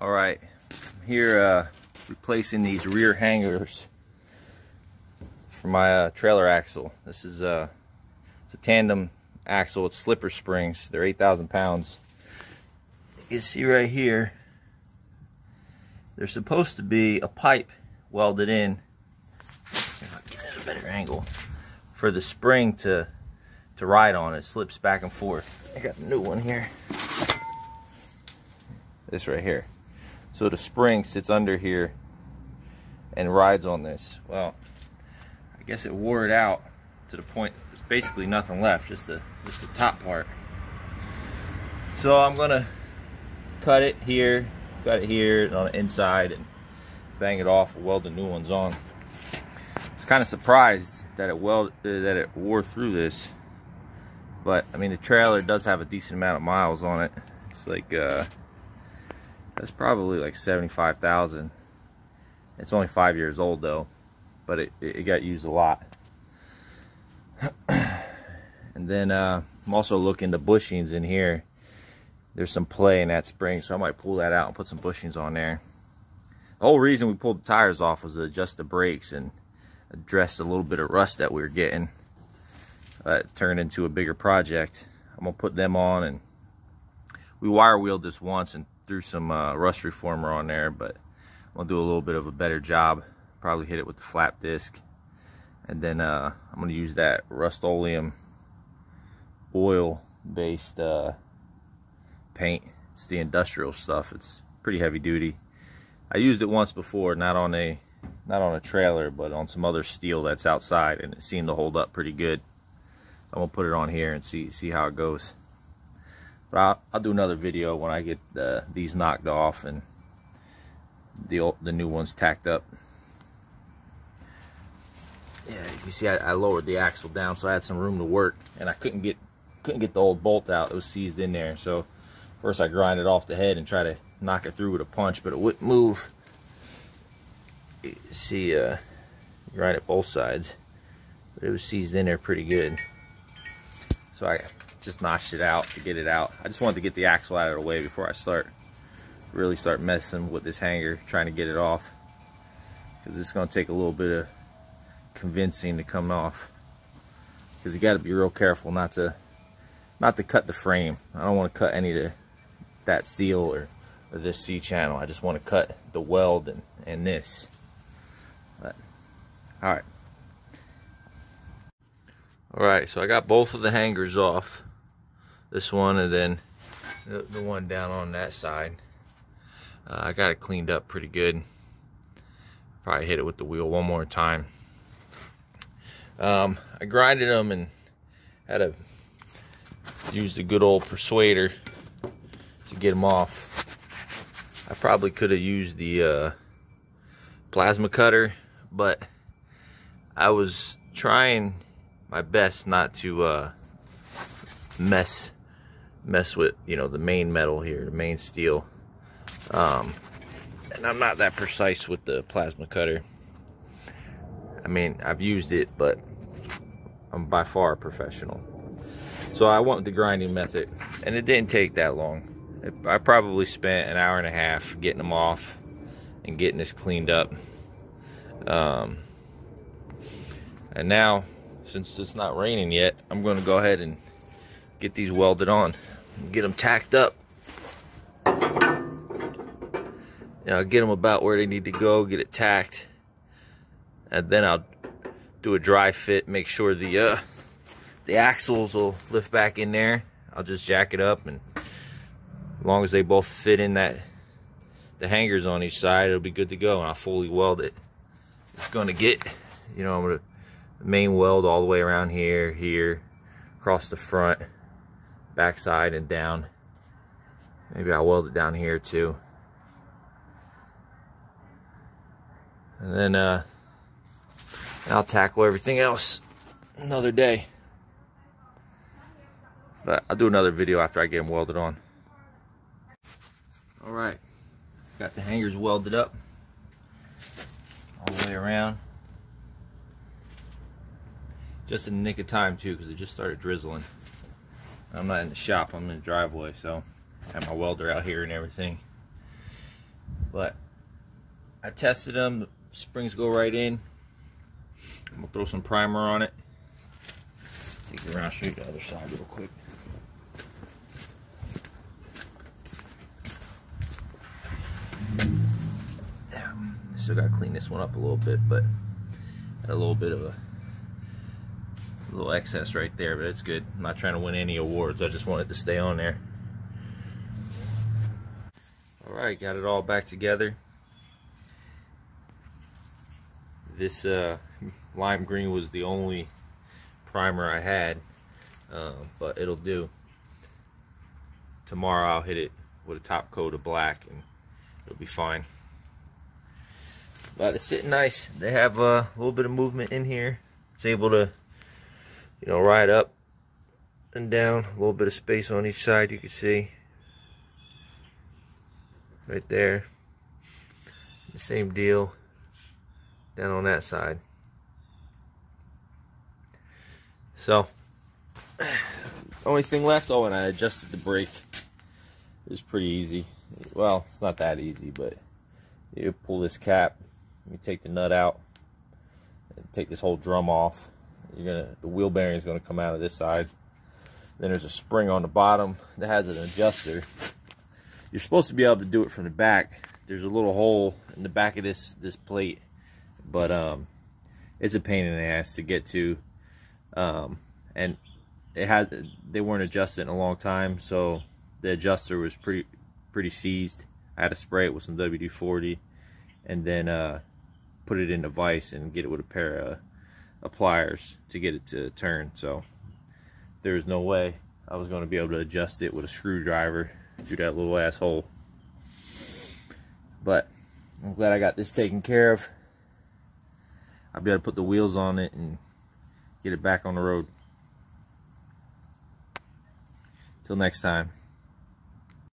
All right, I'm here uh, replacing these rear hangers for my uh, trailer axle. This is uh, it's a tandem axle with slipper springs. They're 8,000 pounds. You can see right here, there's supposed to be a pipe welded in. If I get a better angle for the spring to to ride on. It slips back and forth. I got a new one here. This right here. So the spring sits under here and rides on this. Well, I guess it wore it out to the point there's basically nothing left, just the just the top part. So I'm gonna cut it here, cut it here on the inside and bang it off and weld the new ones on. It's kind of surprised that it weld uh, that it wore through this. But I mean the trailer does have a decent amount of miles on it. It's like uh that's probably like 75,000. It's only five years old though, but it, it got used a lot. and then uh, I'm also looking the bushings in here. There's some play in that spring, so I might pull that out and put some bushings on there. The whole reason we pulled the tires off was to adjust the brakes and address a little bit of rust that we were getting. That uh, turned into a bigger project. I'm gonna put them on and we wire wheeled this once and threw some uh, rust reformer on there, but I'm gonna do a little bit of a better job. Probably hit it with the flap disc. And then uh, I'm gonna use that Rust-Oleum oil based uh, paint. It's the industrial stuff. It's pretty heavy duty. I used it once before, not on a not on a trailer, but on some other steel that's outside, and it seemed to hold up pretty good. I'm gonna put it on here and see see how it goes. But I'll, I'll do another video when I get uh, these knocked off and the old, the new ones tacked up. Yeah, you see I, I, lowered the axle down so I had some room to work and I couldn't get couldn't get the old bolt out. It was seized in there. So first I grind it off the head and try to knock it through with a punch, but it wouldn't move. See, uh, grind it both sides. But it was seized in there pretty good. So I just notched it out to get it out. I just wanted to get the axle out of the way before I start really start messing with this hanger, trying to get it off. Because it's going to take a little bit of convincing to come off. Because you got to be real careful not to not to cut the frame. I don't want to cut any of the, that steel or, or this C channel. I just want to cut the weld and, and this. But, all right. All right, so I got both of the hangers off this one and then the, the one down on that side. Uh, I got it cleaned up pretty good. Probably hit it with the wheel one more time. Um, I grinded them and had to use the good old persuader to get them off. I probably could have used the uh, plasma cutter, but I was trying my best not to uh, mess mess with, you know, the main metal here, the main steel. Um, and I'm not that precise with the plasma cutter. I mean, I've used it, but I'm by far a professional. So I went with the grinding method, and it didn't take that long. I probably spent an hour and a half getting them off and getting this cleaned up. Um, and now, since it's not raining yet, I'm going to go ahead and get these welded on. Get them tacked up. Know, get them about where they need to go get it tacked. And then I'll do a dry fit make sure the uh, the axles will lift back in there. I'll just jack it up and as long as they both fit in that the hangers on each side it'll be good to go and I'll fully weld it. It's gonna get you know I'm gonna main weld all the way around here here across the front backside and down. Maybe I'll weld it down here too. And then uh, I'll tackle everything else another day. But I'll do another video after I get them welded on. All right, got the hangers welded up all the way around. Just in the nick of time too, because it just started drizzling. I'm not in the shop, I'm in the driveway, so I have my welder out here and everything. But I tested them. The springs go right in. I'm gonna throw some primer on it. Take it around, show you the other side real quick. Still gotta clean this one up a little bit, but a little bit of a, a little excess right there, but it's good. I'm not trying to win any awards. I just wanted it to stay on there. All right, got it all back together. This uh, lime green was the only primer I had, uh, but it'll do. Tomorrow I'll hit it with a top coat of black and it'll be fine. But it's sitting nice. They have a little bit of movement in here. It's able to, you know, ride up and down. A little bit of space on each side you can see. Right there. The same deal down on that side. So, only thing left, oh, and I adjusted the brake. It was pretty easy. Well, it's not that easy, but you pull this cap you take the nut out and take this whole drum off. You're gonna the wheel bearing is gonna come out of this side. Then there's a spring on the bottom that has an adjuster. You're supposed to be able to do it from the back. There's a little hole in the back of this this plate, but um, it's a pain in the ass to get to, um, and it had they weren't adjusted in a long time, so the adjuster was pretty pretty seized. I had to spray it with some WD-40, and then uh, put it in a vise and get it with a pair of, of pliers to get it to turn. So there's no way I was going to be able to adjust it with a screwdriver through that little asshole. But I'm glad I got this taken care of. I'll be able to put the wheels on it and get it back on the road. Till next time.